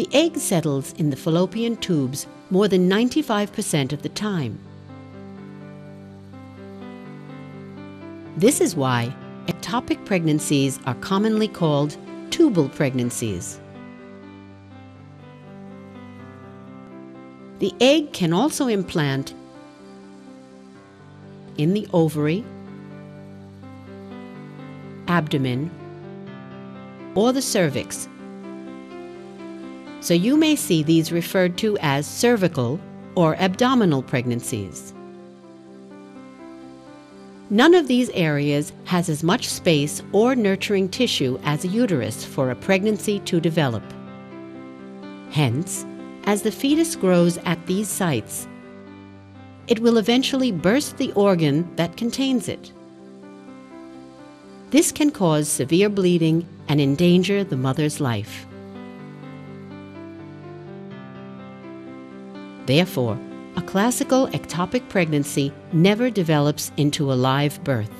The egg settles in the fallopian tubes more than 95% of the time. This is why ectopic pregnancies are commonly called tubal pregnancies. The egg can also implant in the ovary, abdomen, or the cervix. So you may see these referred to as cervical or abdominal pregnancies. None of these areas has as much space or nurturing tissue as a uterus for a pregnancy to develop. Hence, as the fetus grows at these sites, it will eventually burst the organ that contains it. This can cause severe bleeding and endanger the mother's life. Therefore, a classical ectopic pregnancy never develops into a live birth.